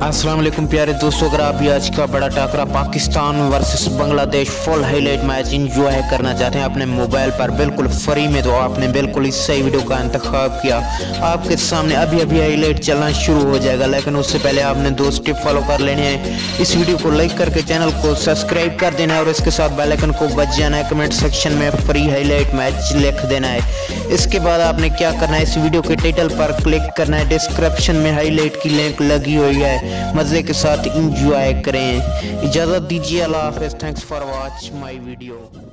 वालेकुम प्यारे दोस्तों, अगर आप आज का बड़ा टाकरा Pakistan versus Bangladesh full highlight match enjoy करना चाहते हैं अपने मोबाइल पर, बिल्कुल फ्री में तो आपने बिल्कुल इस सही वीडियो का इंतखब किया। आपके सामने अभी अभी हाईलाइट चलना शुरू हो जाएगा, लेकिन उससे पहले आपने दो स्टेप फॉलो कर लेने हैं। इस वीडियो को लाइक करके चैनल को सब्सक्राइब कर देना है और इसके साथ बेलाइकन को बच जाना है कमेंट सेक्शन में फ्री हाईलाइट मैच लिख देना है। इसके बाद आपने क्या करना है, इस वीडियो के टाइटल पर क्लिक करना है डिस्क्रिप्शन में हाईलाइट की लिंक लगी हुई है। मज़े के साथ इंजॉय करें। इजाज़त दीजिए। अल्लाह half thanks for watch my video